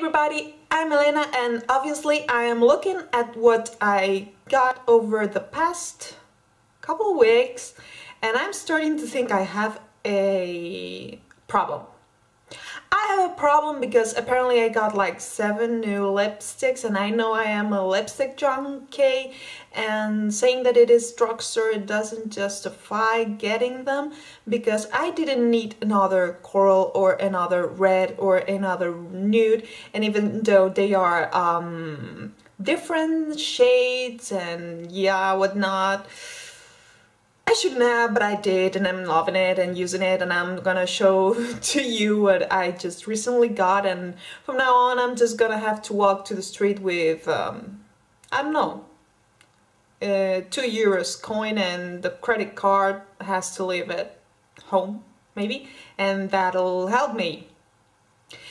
everybody, I'm Elena and obviously I am looking at what I got over the past couple weeks and I'm starting to think I have a problem. I have a problem because apparently I got like seven new lipsticks and I know I am a lipstick junkie and saying that it is drugstore doesn't justify getting them because I didn't need another coral or another red or another nude and even though they are um, different shades and yeah whatnot I shouldn't have, but I did, and I'm loving it and using it, and I'm gonna show to you what I just recently got, and from now on I'm just gonna have to walk to the street with, um, I don't know, uh, two euros coin, and the credit card has to leave at home, maybe, and that'll help me.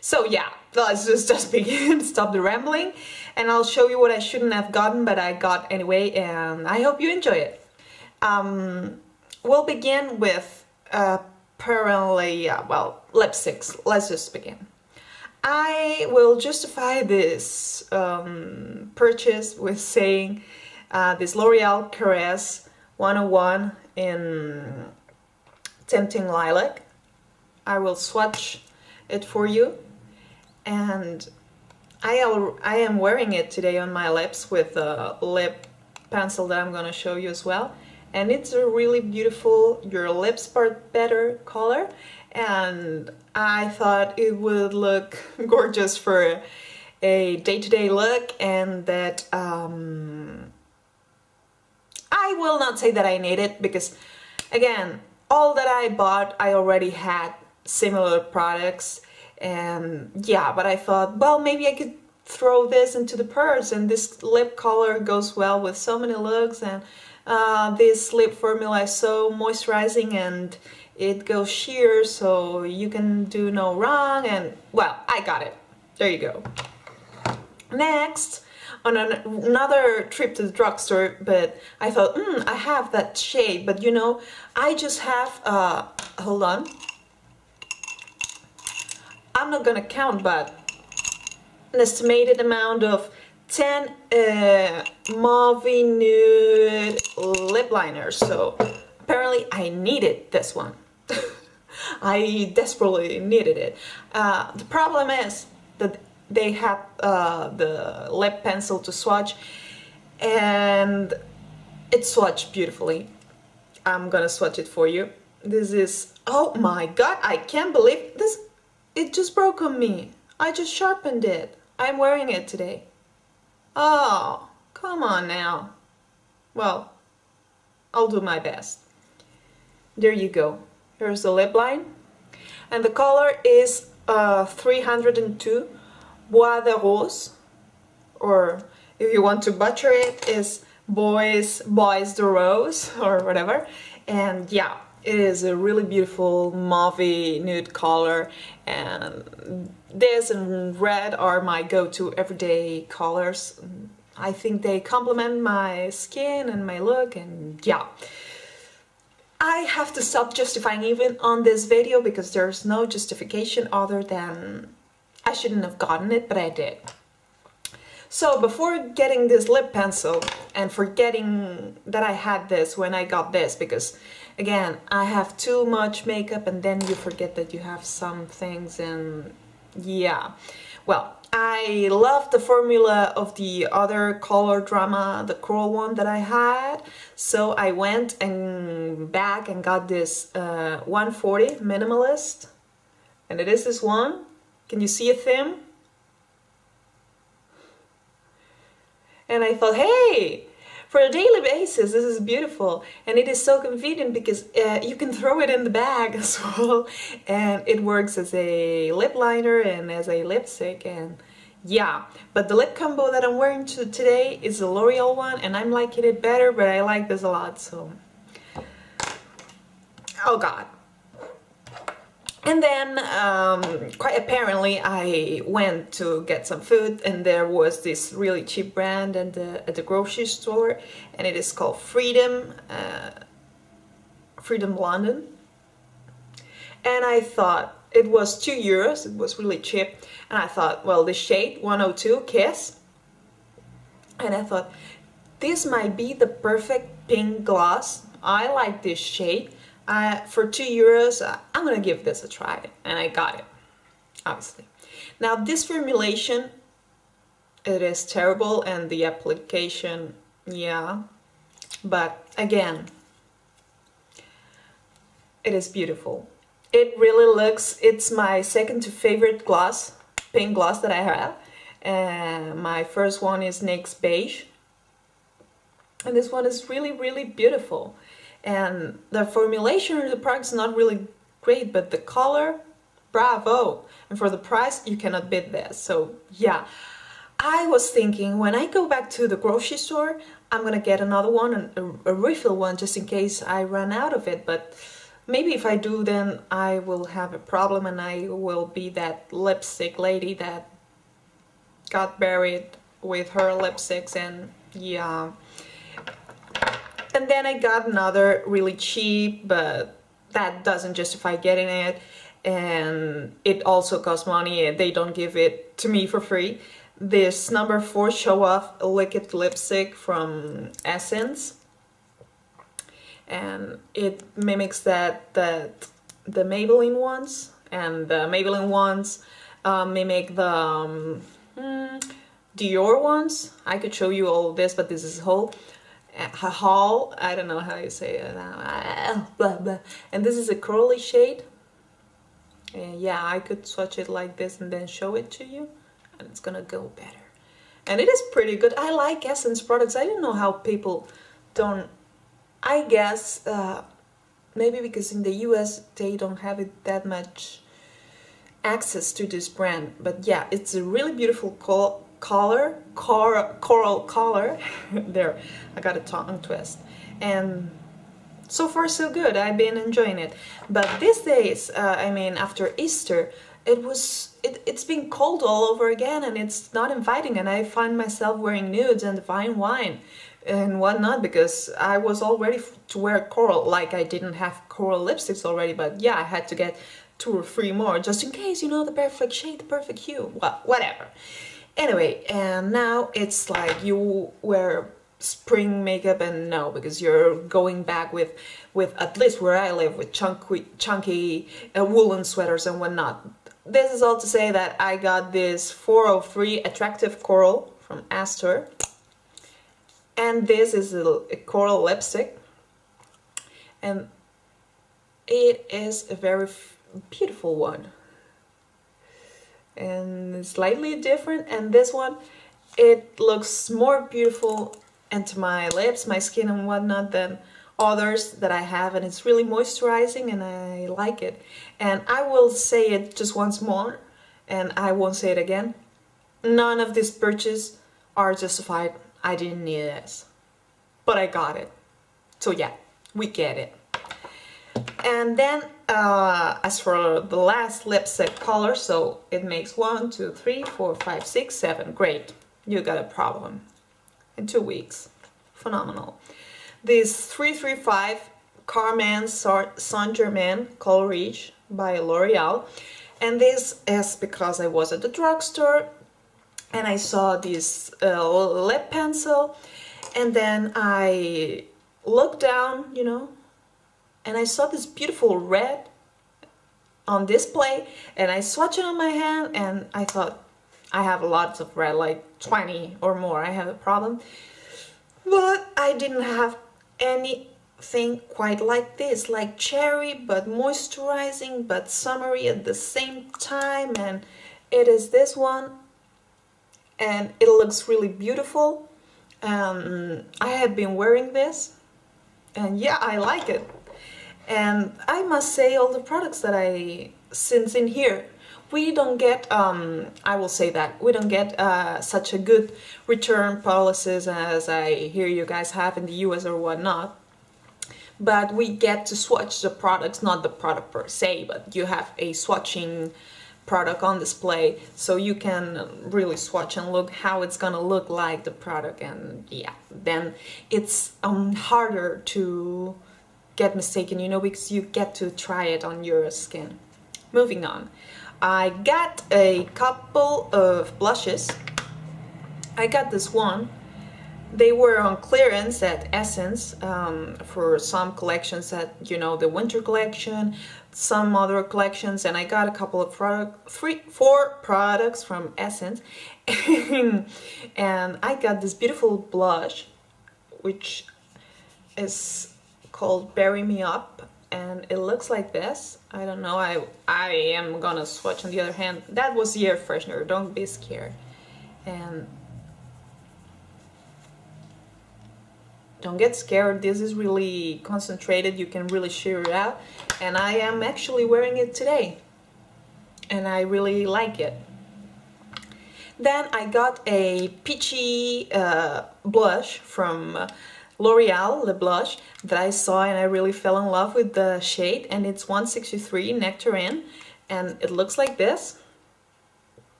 So yeah, let's just, just begin, stop the rambling, and I'll show you what I shouldn't have gotten, but I got anyway, and I hope you enjoy it. Um, we'll begin with uh, apparently, uh, well, lipsticks. Let's just begin. I will justify this um, purchase with saying uh, this L'Oreal Caresse 101 in Tempting Lilac. I will swatch it for you and I, I am wearing it today on my lips with a lip pencil that I'm going to show you as well and it's a really beautiful your lips part better color. And I thought it would look gorgeous for a day-to-day -day look and that um, I will not say that I need it because again all that I bought I already had similar products. And yeah but I thought well maybe I could throw this into the purse and this lip color goes well with so many looks and uh, this lip formula is so moisturizing and it goes sheer so you can do no wrong and well I got it. There you go. Next on an another trip to the drugstore but I thought hmm I have that shade but you know I just have uh hold on. I'm not gonna count but an estimated amount of 10 uh, mauve nude lip liners. So apparently I needed this one. I desperately needed it. Uh, the problem is that they have uh, the lip pencil to swatch and it swatched beautifully. I'm gonna swatch it for you. This is, oh my god, I can't believe this, it just broke on me. I just sharpened it. I'm wearing it today. Oh, come on now. Well, I'll do my best. There you go. Here's the lip line. And the color is uh, 302 Bois de Rose. Or if you want to butcher it, is Boys, Boys de Rose or whatever. And yeah, it is a really beautiful mauve nude color and this and red are my go-to everyday colors. I think they complement my skin and my look and yeah. I have to stop justifying even on this video because there's no justification other than I shouldn't have gotten it, but I did. So before getting this lip pencil and forgetting that I had this when I got this because again, I have too much makeup and then you forget that you have some things and yeah. Well, I love the formula of the other color drama, the coral one that I had. So I went and back and got this uh, 140 Minimalist. And it is this one. Can you see a theme? And I thought, hey, for a daily basis this is beautiful. And it is so convenient because uh, you can throw it in the bag as well. And it works as a lip liner and as a lipstick and yeah. But the lip combo that I'm wearing to today is the L'Oreal one and I'm liking it better but I like this a lot so. Oh god and then, um, quite apparently, I went to get some food and there was this really cheap brand at the, at the grocery store and it is called Freedom, uh, Freedom London. And I thought, it was two euros it was really cheap. And I thought well the shade 102 Kiss. And I thought this might be the perfect pink gloss. I like this shade for two euros uh, I'm gonna give this a try and I got it obviously. Now this formulation it is terrible and the application yeah but again it is beautiful. It really looks it's my second favorite gloss pink gloss that I have uh, my first one is NYX beige. And this one is really really beautiful and the formulation of the product is not really great but the color bravo and for the price you cannot beat this so yeah I was thinking when I go back to the grocery store, I'm gonna get another one, a, a, refill one, just in case I run out of it. But maybe if I do, then I will have a problem and I will be that lipstick lady that got buried with her lipsticks and yeah. And then I got another really cheap, but that doesn't justify getting it. And it also costs money. They don't give it to me for free. This number four show off liquid lipstick from Essence. And it mimics that that the Maybelline ones. And the Maybelline ones uh, mimic the um, hmm, Dior ones. I could show you all this but this is whole haul I don't know how you say it blah. and this is a curly shade and yeah I could swatch it like this and then show it to you and it's gonna go better. And it is pretty good. I like Essence products. I don't know how people don't, I guess, uh, maybe because in the US they don't have it that much access to this brand. But yeah, it's a really beautiful col color, cor coral color. there, I got a tongue twist. And so far so good. I've been enjoying it. But these days, uh, I mean, after Easter, it was it, it's been cold all over again and it's not inviting and I find myself wearing nudes and fine wine and whatnot because I was all ready to wear coral like I didn't have coral lipsticks already but yeah I had to get two or three more just in case you know the perfect shade the perfect hue well whatever anyway and now it's like you wear spring makeup and no because you're going back with with at least where I live with chunky chunky uh, woolen sweaters and whatnot this is all to say that I got this 403 Attractive Coral from Astor. And this is a, a coral lipstick. And it is a very beautiful one. And slightly different. And this one, it looks more beautiful into my lips, my skin and whatnot than others that I have and it's really moisturizing and I like it. And I will say it just once more and I won't say it again. None of these purchases are justified. I didn't need this. But I got it. So yeah, we get it. And then uh, as for the last lipstick color, so it makes one, two, three, four, five, six, seven. Great. You got a problem. In two weeks. Phenomenal. This 335 Carmen Saint Germain Color Riche by L'Oreal. And this is because I was at the drugstore and I saw this uh, lip pencil and then I looked down, you know, and I saw this beautiful red on display and I swatched it on my hand and I thought I have lots of red, like 20 or more. I have a problem. But I didn't have anything quite like this like cherry but moisturizing but summery at the same time and it is this one and it looks really beautiful um, I have been wearing this and yeah I like it and I must say all the products that I since in here we don't get, um, I will say that, we don't get uh, such a good return policies as I hear you guys have in the US or whatnot. But we get to swatch the products, not the product per se, but you have a swatching product on display so you can really swatch and look how it's gonna look like the product and yeah then it's um, harder to get mistaken you know because you get to try it on your skin moving on. I got a couple of blushes. I got this one. They were on clearance at Essence um, for some collections at, you know, the winter collection, some other collections, and I got a couple of product, three, four products from Essence. and I got this beautiful blush, which is called Berry Me Up and it looks like this. I don't know, I, I am gonna swatch on the other hand. That was the air freshener, don't be scared. And don't get scared, this is really concentrated, you can really shear it out. And I am actually wearing it today. And I really like it. Then I got a peachy uh, blush from L'Oreal Le Blush that I saw and I really fell in love with the shade and it's 163 Nectarine and it looks like this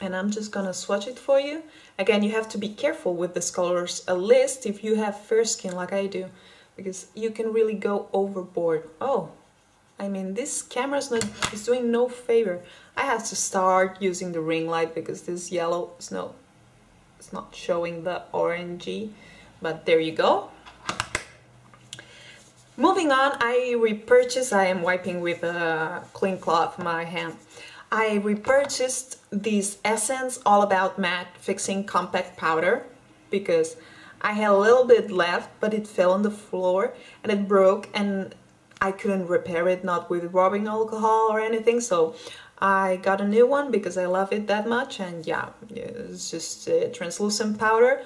and I'm just gonna swatch it for you. Again, you have to be careful with this colors a list if you have fair skin like I do because you can really go overboard. Oh, I mean this camera's not is doing no favor. I have to start using the ring light because this yellow is no it's not showing the orangey but there you go. Moving on, I repurchased, I am wiping with a clean cloth my hand. I repurchased this Essence All About Matte Fixing Compact Powder because I had a little bit left but it fell on the floor and it broke and I couldn't repair it, not with rubbing alcohol or anything, so I got a new one because I love it that much and yeah, it's just a translucent powder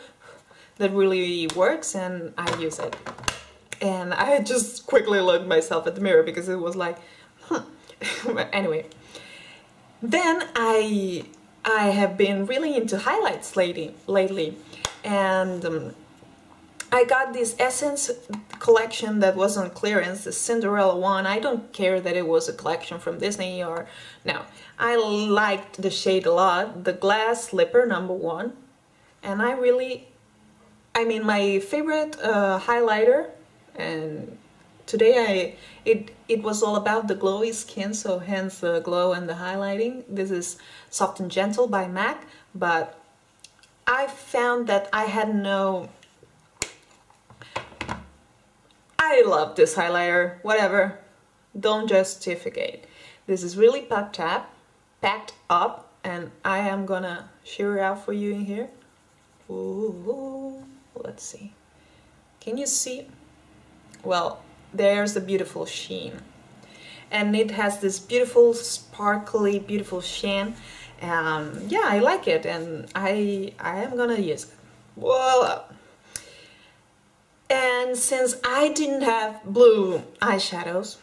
that really works and I use it. And I just quickly looked myself at the mirror because it was like, anyway. Then I I have been really into highlights lately, lately and um, I got this Essence collection that was on clearance, the Cinderella one. I don't care that it was a collection from Disney or... No, I liked the shade a lot, the Glass Slipper number one. And I really I mean, my favorite uh, highlighter, and today I it it was all about the glowy skin, so hence the glow and the highlighting. This is Soft and Gentle by MAC, but I found that I had no... I love this highlighter, whatever, don't justificate. This is really packed up, packed up, and I am gonna sheer it out for you in here. Ooh let's see. Can you see? Well there's the beautiful sheen. And it has this beautiful sparkly beautiful sheen. Um, yeah I like it and I I am gonna use it. Voila. And since I didn't have blue eyeshadows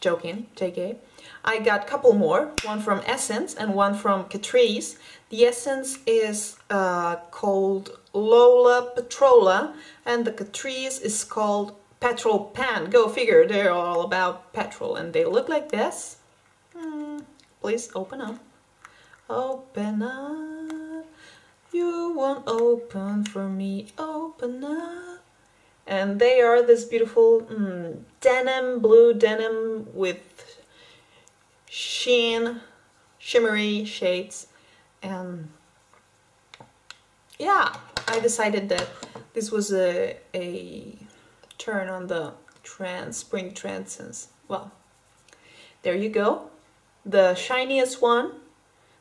joking JK I got a couple more, one from Essence and one from Catrice. The Essence is uh, called Lola Petrola and the Catrice is called Petrol Pan. Go figure, they're all about petrol and they look like this. Mm, please open up. Open up. You won't open for me. Open up. And they are this beautiful mm, denim, blue denim with sheen, shimmery shades. And yeah, I decided that this was a, a turn on the trend, spring trend since, well, there you go. The shiniest one,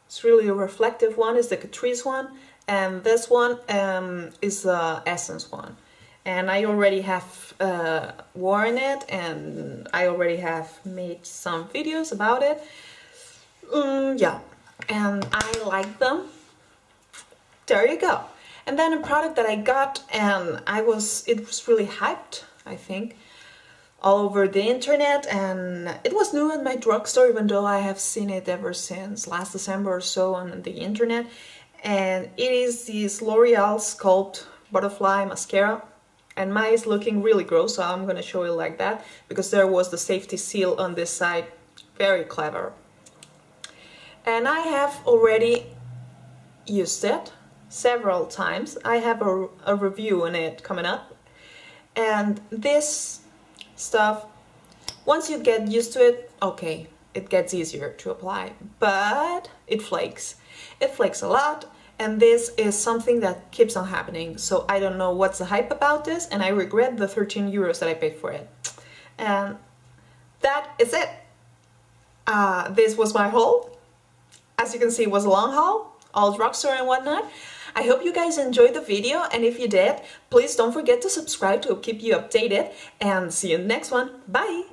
it's really a reflective one, is the Catrice one, and this one um, is the Essence one. And I already have uh, worn it and I already have made some videos about it. Um, yeah, and I like them. There you go. And then a product that I got and I was, it was really hyped, I think, all over the internet and it was new in my drugstore even though I have seen it ever since last December or so on the internet. And it is this L'Oreal Sculpt Butterfly Mascara and mine is looking really gross so I'm gonna show it like that because there was the safety seal on this side very clever and I have already used it several times. I have a, a review on it coming up. And this stuff, once you get used to it, okay, it gets easier to apply, but it flakes. It flakes a lot, and this is something that keeps on happening. So I don't know what's the hype about this, and I regret the 13 euros that I paid for it. And that is it. Uh, this was my haul. As you can see, it was a long haul, all drugstore and whatnot. I hope you guys enjoyed the video, and if you did, please don't forget to subscribe to keep you updated, and see you in the next one. Bye!